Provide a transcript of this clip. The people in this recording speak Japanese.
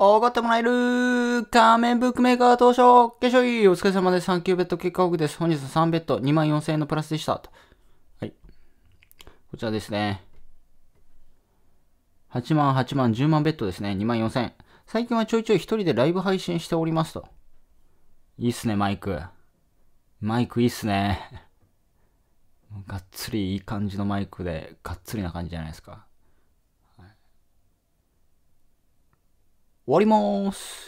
おごってもらえる仮面ブックメーカー当初化粧いお疲れ様です。3級ベッド結果多くです。本日は3ベッド2万4000円のプラスでした。はい。こちらですね。8万、8万、10万ベッドですね。24,000円。最近はちょいちょい一人でライブ配信しておりますと。いいっすね、マイク。マイクいいっすね。がっつりいい感じのマイクで、がっつりな感じじゃないですか。終わりまーす。